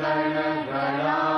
गाना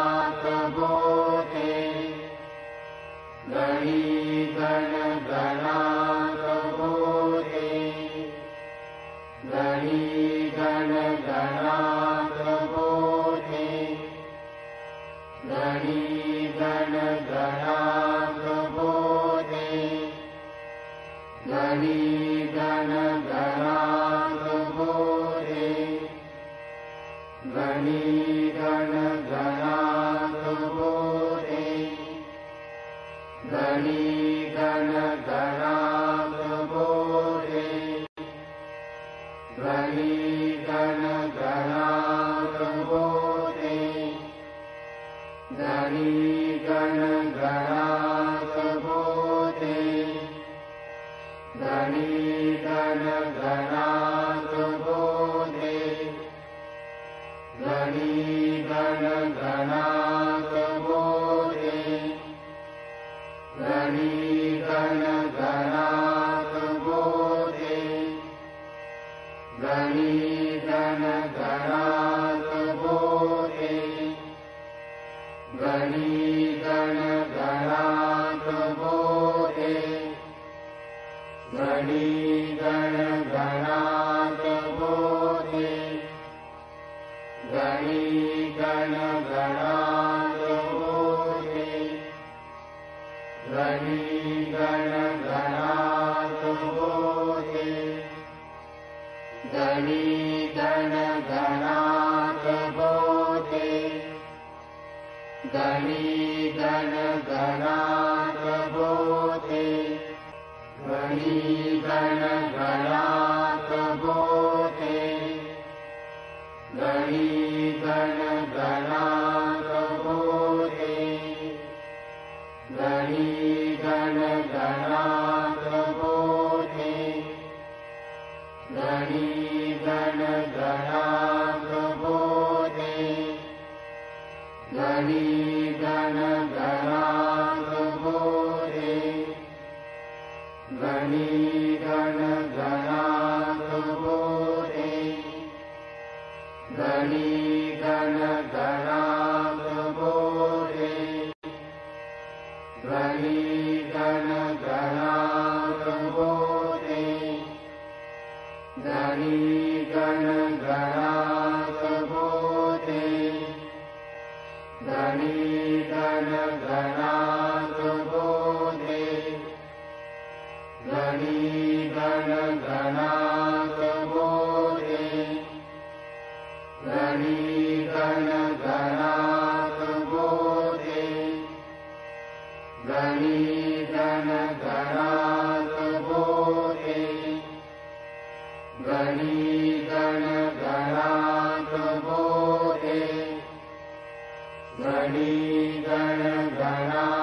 ी प्रणीत Amen. गण गण गणी गण गणा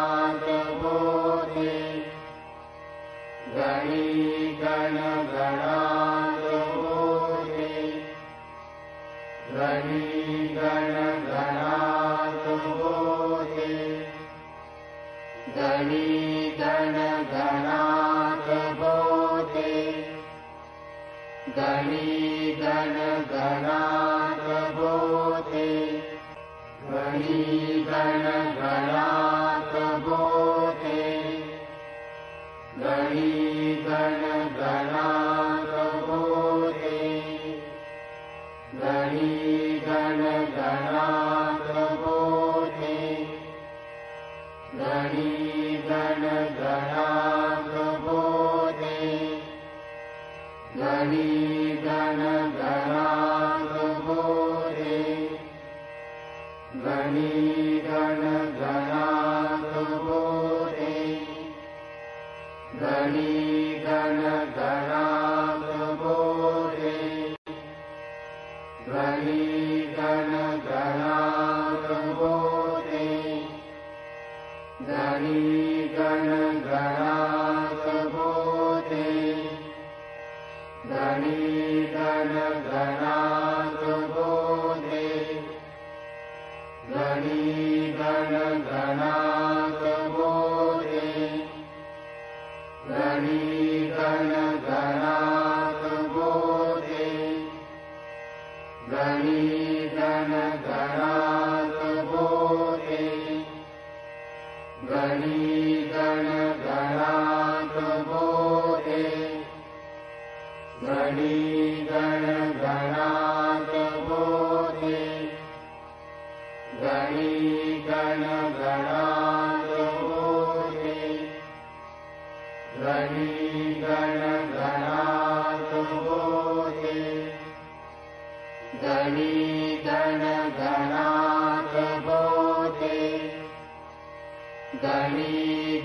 Hari धी गण गणा गणी गणो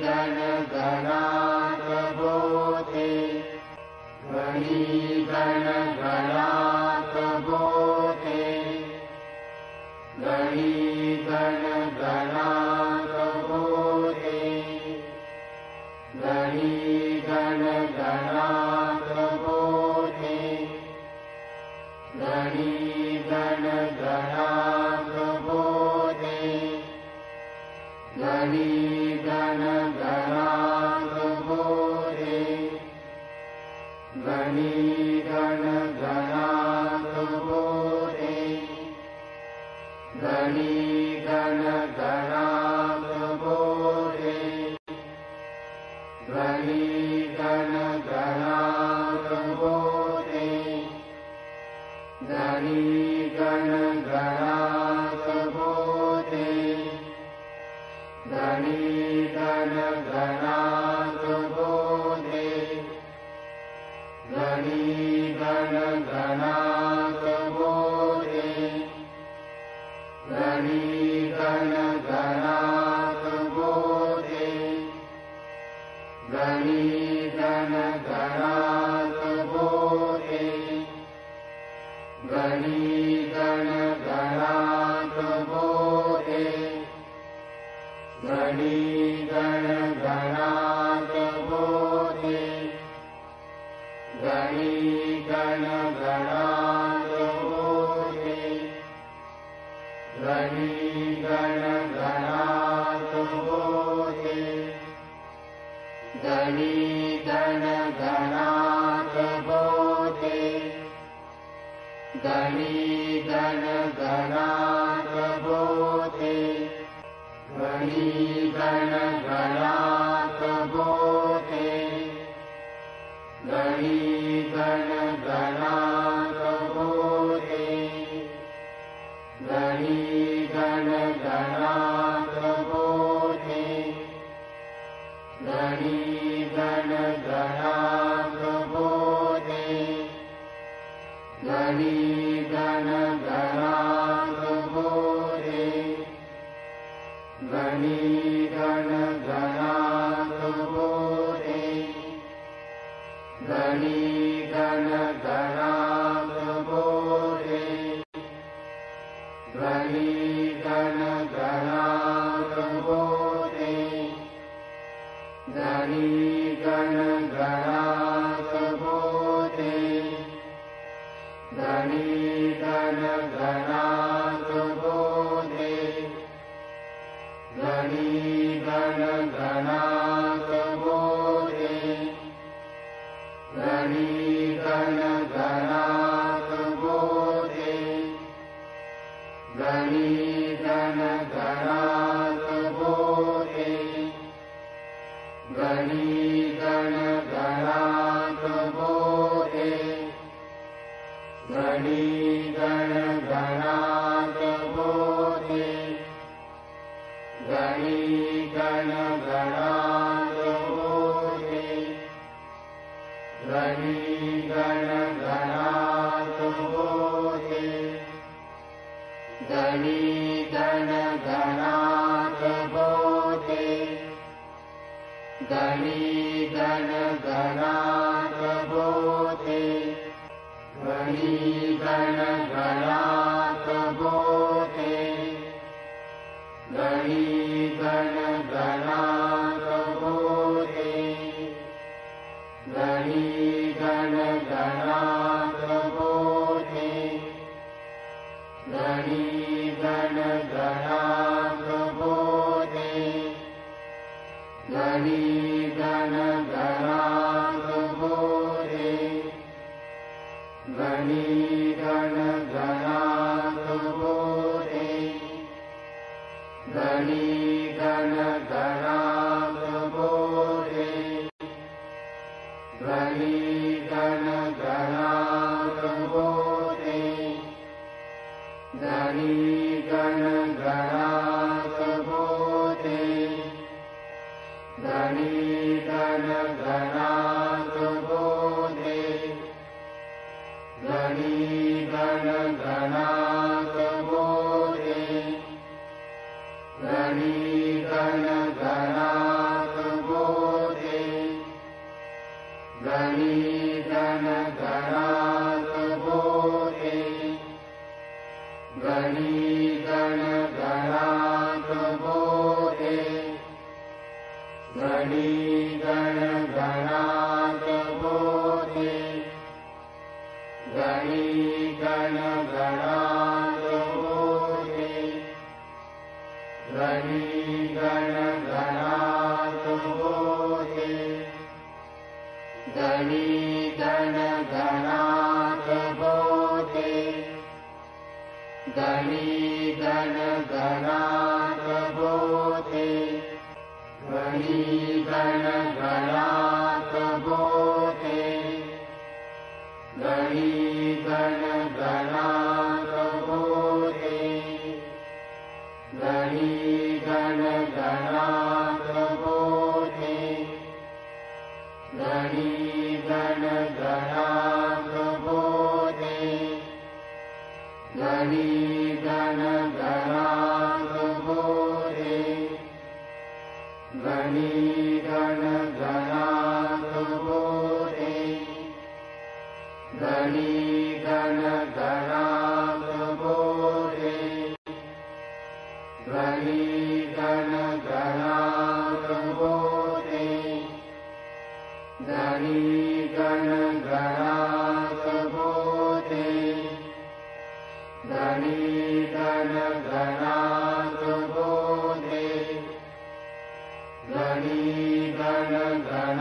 धन गणा गोते धनी गणी Bye. गणी गण गणी गण गणात गणी गण गणी गण गण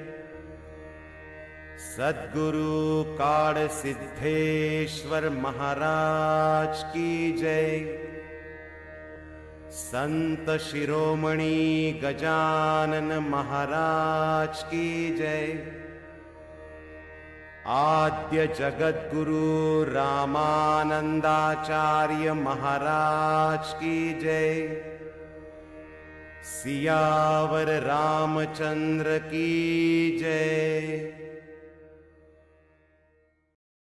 सदगुरु काल सिद्धेश्वर महाराज की जय। संत शिरोमणि गजानन महाराज की जय। आद्य जगद्गुरु रामानंदाचार्य महाराज की जय। सियावर रामचंद्र की जय।